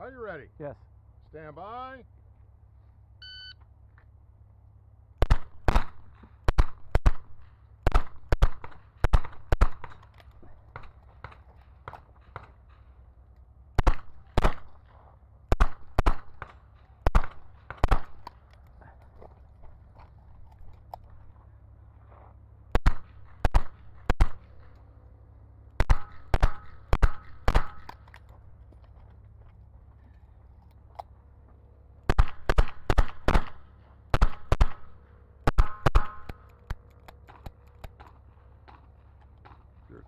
Are you ready? Yes. Stand by. your